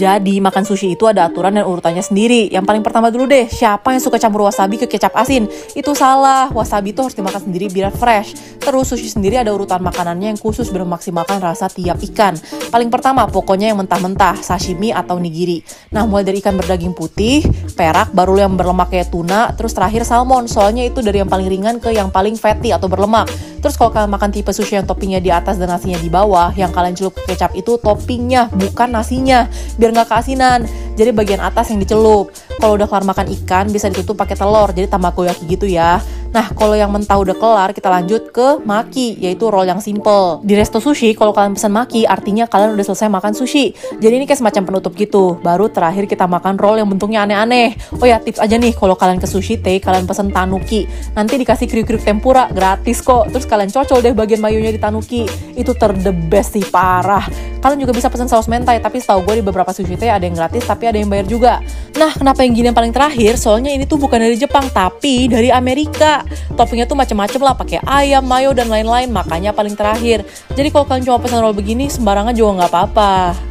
Jadi makan sushi itu ada aturan dan urutannya sendiri. Yang paling pertama dulu deh, siapa yang suka campur wasabi ke kecap asin? Itu salah. Wasabi itu harus dimakan sendiri biar fresh. Terus sushi sendiri ada urutan makanannya yang khusus bermaksimalkan rasa tiap ikan. Paling pertama pokoknya yang mentah-mentah, sashimi atau nigiri. Nah mulai dari ikan berdaging putih, perak, baru yang berlemak kayak tuna, terus terakhir salmon. Soalnya itu dari yang paling ringan ke yang paling fatty atau berlemak. Terus kalau kalian makan tipe sushi yang toppingnya di atas dan nasinya di bawah, yang kalian celup ke kecap itu toppingnya, bukan nasinya. Biar nggak keasinan. Jadi bagian atas yang dicelup. Kalau udah kelar makan ikan bisa ditutup pakai telur. Jadi tambah koyaki gitu ya Nah, kalau yang mentah udah kelar, kita lanjut ke maki, yaitu roll yang simple. Di resto sushi, kalau kalian pesan maki, artinya kalian udah selesai makan sushi. Jadi ini kayak semacam penutup gitu. Baru terakhir kita makan roll yang bentuknya aneh-aneh. Oh ya, tips aja nih, kalau kalian ke sushi teh, kalian pesan tanuki. Nanti dikasih kriuk-kriuk tempura, gratis kok. Terus kalian cocol deh bagian mayunya di tanuki. Itu ter sih, parah. Kalian juga bisa pesan saus mentai, tapi setahu gue di beberapa sushi teh ada yang gratis, tapi ada yang bayar juga. Nah, kenapa yang gini yang paling terakhir? Soalnya ini tuh bukan dari Jepang, tapi dari Amerika. Toppingnya tuh macem-macem lah, pakai ayam, mayo dan lain-lain. Makanya paling terakhir. Jadi kalau kalian cuma pesan roll begini, sembarangan juga nggak apa-apa.